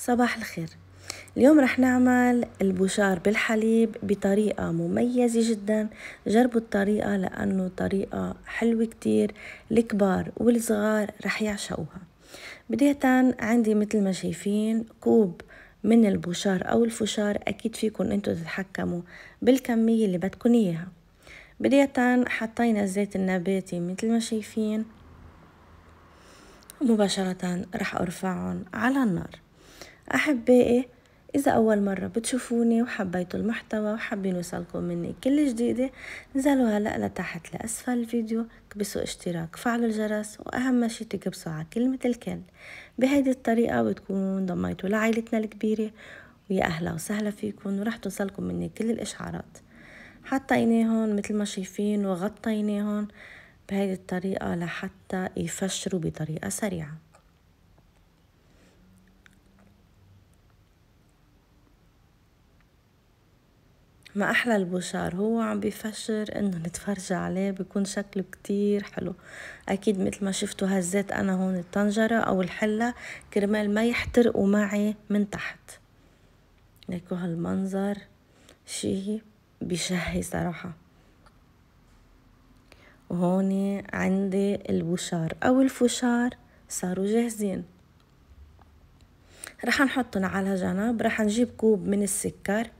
صباح الخير. اليوم رح نعمل البشار بالحليب بطريقة مميزة جدا. جربوا الطريقة لأنه طريقة حلوة كتير. الكبار والصغار رح يعشقوها. بداية عندي مثل ما شايفين كوب من البشار أو الفشار. أكيد فيكم أنتوا تتحكموا بالكمية اللي بدكن إياها. بداية حطينا الزيت النباتي مثل ما شايفين. مباشرة رح أرفعهم على النار. أحبائي إذا أول مرة بتشوفوني وحبيتوا المحتوى وحابين يوصلكم مني كل جديدة نزلوا هلأ لتحت لأسفل الفيديو كبسوا اشتراك فعلوا الجرس وأهم شي تكبسوا على كلمة الكل. بهيدي الطريقة بتكونوا انضميتوا لعائلتنا الكبيرة ويا أهلا وسهلا فيكم ورح توصلكم مني كل الإشعارات. حطيناهم مثل ما شايفين وغطيناهم بهيدي الطريقة لحتى يفشروا بطريقة سريعة. ما أحلى البشار هو عم بيفشر إنه نتفرج عليه بيكون شكله كتير حلو. أكيد مثل ما شفتوا هزيت أنا هون الطنجرة أو الحلة كرمال ما يحترقوا معي من تحت. ليكو هالمنظر شي بشهي صراحة. وهون عندي البشار أو الفشار صاروا جاهزين. رح نحطهم على جنب رح نجيب كوب من السكر.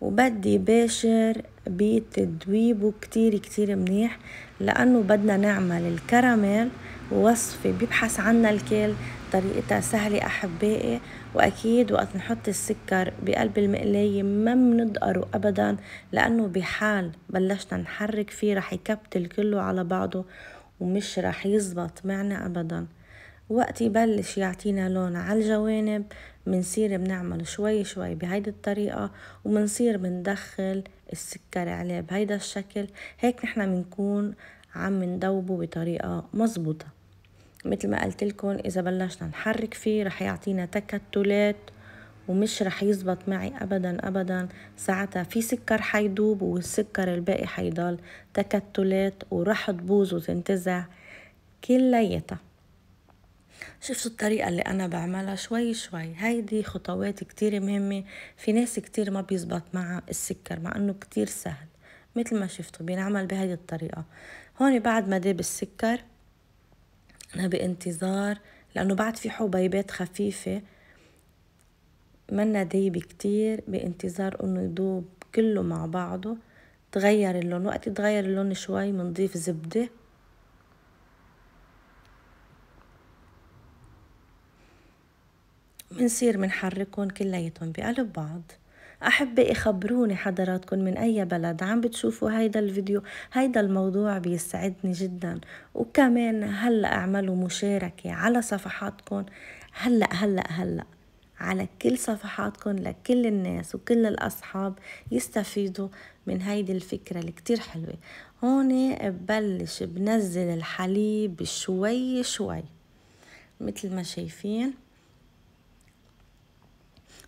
وبدي باشر بتدويبه كتير كتير منيح لأنه بدنا نعمل الكراميل وصفة بيبحث عنها الكل طريقتها سهلة أحبائي. وأكيد وقت نحط السكر بقلب المقلاية ما بندقره أبدا لأنه بحال بلشنا نحرك فيه رح يكبتل كله على بعضه ومش رح يزبط معنا أبدا. وقت يبلش يعطينا لون على الجوانب منصير بنعمل شوي شوي بهيدي الطريقة ومنصير بندخل السكر عليه بهيدا الشكل. هيك نحنا بنكون عم ندوبه بطريقة مزبوطة. مثل ما قلت لكم إذا بلشنا نحرك فيه رح يعطينا تكتلات ومش رح يزبط معي أبدا أبدا. ساعتها في سكر حيدوب والسكر الباقي حيضل تكتلات ورح تبوظ وتنتزع كلياتها. شفتوا الطريقة اللي أنا بعملها؟ شوي شوي. هيدي خطوات كتير مهمة في ناس كتير ما بيزبط معها السكر مع أنه كتير سهل. مثل ما شفتوا بينعمل بهيدي الطريقة. هون بعد ما داب السكر أنا بانتظار لأنه بعد في حبيبات خفيفة منا دايبة كتير بانتظار إنه يدوب كله مع بعضه. تغير اللون وقت يتغير اللون شوي منضيف زبدة. منصير منحركهم كلياتهم بقلب بعض. أحبائي خبروني حضراتكم من أي بلد عم بتشوفوا هيدا الفيديو هيدا الموضوع بيسعدني جدا. وكمان هلأ أعملوا مشاركة على صفحاتكم هلأ هلأ هلأ على كل صفحاتكم لكل الناس وكل الأصحاب يستفيدوا من هيدي الفكرة اللي كتير حلوة. هون ببلش بنزل الحليب شوي شوي. مثل ما شايفين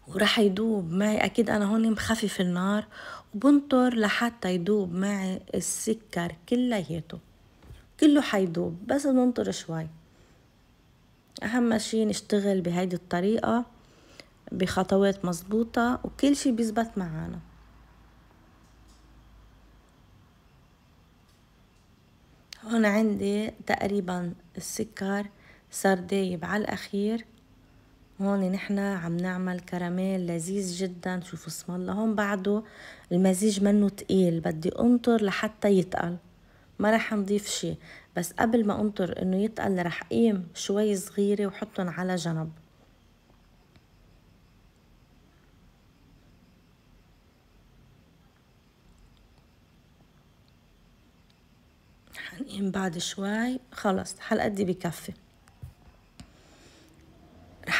ورح يدوب معي. أكيد أنا هون مخفف النار وبنطر لحتى يدوب معي السكر كلياته. كله حيدوب بس ننطر شوي. أهم شي نشتغل بهيدي الطريقة بخطوات مزبوطة وكل شي بيزبط معانا. هون عندي تقريبا السكر صار دايب على الأخير. هون نحن عم نعمل كراميل لذيذ جدا. شوفوا اسم الله هون بعده المزيج منه تقيل بدي أنطر لحتى يتقل. ما رح نضيف شي بس قبل ما أنطر إنه يتقل رح قيم شوي صغيرة وحطهم على جنب. حنقيم بعد شوي. خلص هالقد بكفي.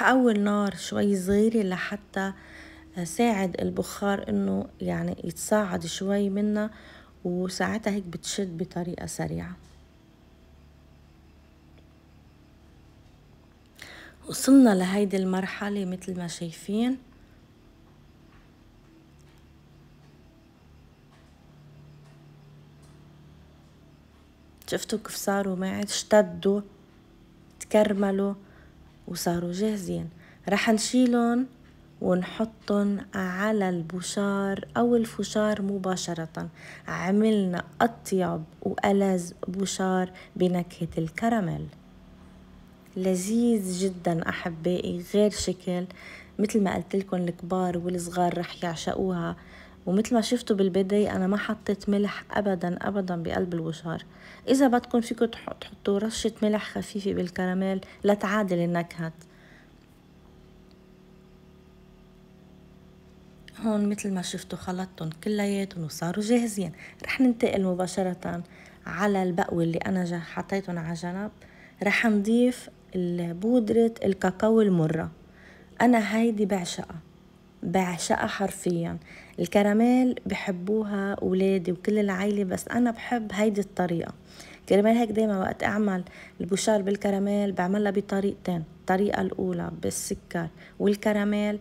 رح أول نار شوي صغيرة لحتى ساعد البخار إنه يعني يتصاعد شوي منا وساعتها هيك بتشد بطريقة سريعة. وصلنا لهيدي المرحلة مثل ما شايفين. شفتوا كيف صاروا معي؟ اشتدوا تكرملوا. وصاروا جاهزين. رح نشيلهم ونحطهم على البشار أو الفشار مباشرة. عملنا أطيب وألذ بشار بنكهة الكراميل. لذيذ جدا أحبائي غير شكل. مثل ما قلت لكم الكبار والصغار رح يعشقوها. ومثل ما شفتوا بالبداية أنا ما حطيت ملح أبدا أبدا بقلب البشار. إذا بدكم فيكم تحطوا رشة ملح خفيفة بالكراميل لتعادل النكهات. هون مثل ما شفتوا خلطتهم كلياتهم وصاروا جاهزين. رح ننتقل مباشرة على البقوة اللي أنا حطيتهم على جنب. رح نضيف بودرة الكاكاو المرة. أنا هيدي بعشقها. بعشقها حرفيا. الكراميل بحبوها أولادي وكل العائلة بس أنا بحب هيدي الطريقة. كرمال هيك دايما وقت أعمل البشار بالكراميل بعملها بطريقتين. الطريقة الأولى بالسكر والكراميل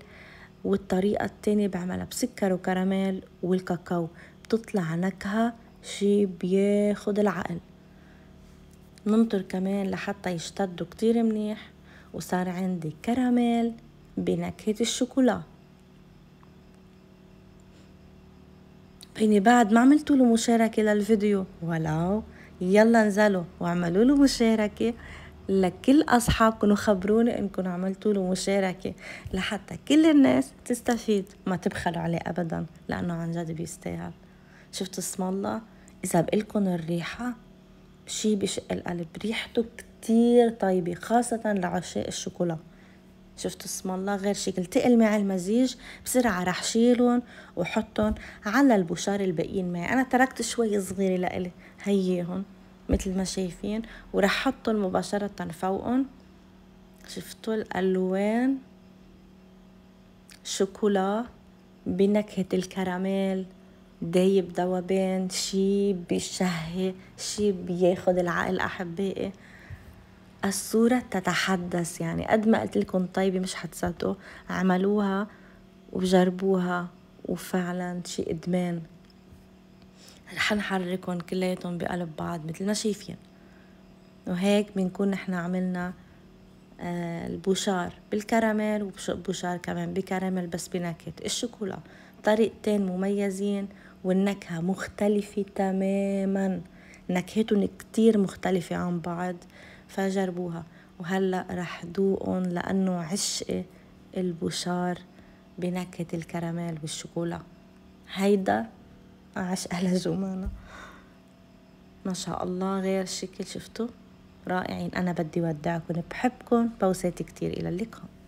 والطريقة التانية بعملها بسكر وكراميل والكاكاو. بتطلع نكهة شي بياخد العقل. ننطر كمان لحتى يشتدوا كتير منيح وصار عندي كراميل بنكهة الشوكولا. فيني بعد ما عملتوا له مشاركة للفيديو. ولو يلا نزلوا واعملوا له مشاركة. لكل أصحابكم وخبروني إنكم عملتوا له مشاركة. لحتى كل الناس تستفيد ما تبخلوا عليه أبدا لأنه عن جد بيستاهل. شفتوا اسم الله؟ إذا بقلكن الريحة شي بشق القلب. ريحته كتير طيبة خاصة لعشاق الشوكولا. شفتوا اسم الله غير شكل تقل مع المزيج بسرعة رح شيلهم وحطهم على البشار الباقيين معي. أنا تركت شوي صغيرة لإلي هيهن مثل ما شايفين ورح حطهم مباشرة فوقهم. شفتوا الألوان؟ شوكولا بنكهة الكراميل دايب ذوبان شي بيشهي شي بياخد العقل أحبائي. الصورة تتحدث. يعني قد ما قلت لكم طيبة مش حتصدقوا عملوها وجربوها وفعلا شي إدمان. رح نحركهم كلياتهم بقلب بعض مثل ما شايفين. وهيك بنكون نحن عملنا آه البوشار بالكراميل وبوشار كمان بكراميل بس بنكهة الشوكولا طريقتين مميزين والنكهة مختلفة تماما. نكهتهم كتير مختلفة عن بعض. فجربوها. وهلأ رح دوقهم لأنه عشقي البوشار بنكهة الكراميل والشوكولا هيدا عشقها لجمانة ما شاء الله غير شكل شفتوا رائعين. أنا بدي ودعكم بحبكم بوسات كتير. إلى اللقاء.